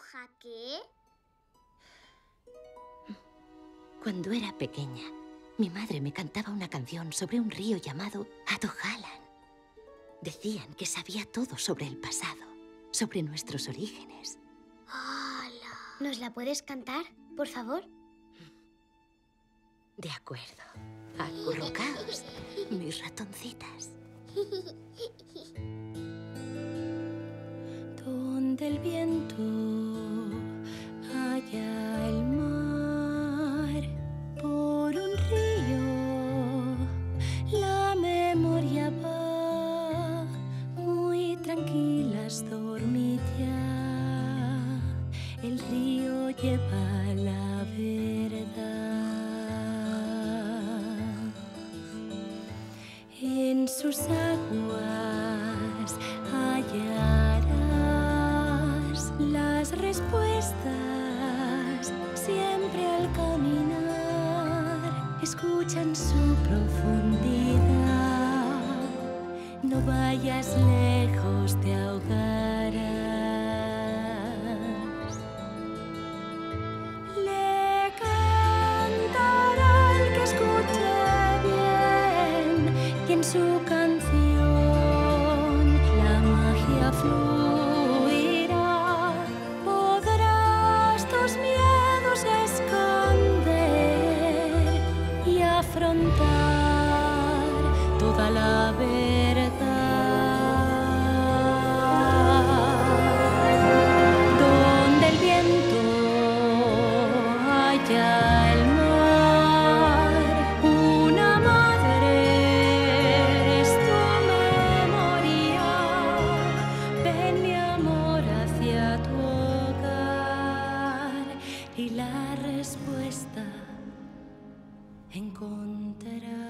bruja qué? Cuando era pequeña, mi madre me cantaba una canción sobre un río llamado Adohalan. Decían que sabía todo sobre el pasado, sobre nuestros orígenes. ¡Hala! ¿Nos la puedes cantar, por favor? De acuerdo. Acurrucaos, mis ratoncitas. Donde el viento El río lleva la verdad. En sus aguas hallarás las respuestas siempre al caminar. Escuchan su profundidad. No vayas lejos, en su canción la magia fluirá. Podrás tus miedos esconder y afrontar toda la verdad. y la respuesta encontrarás.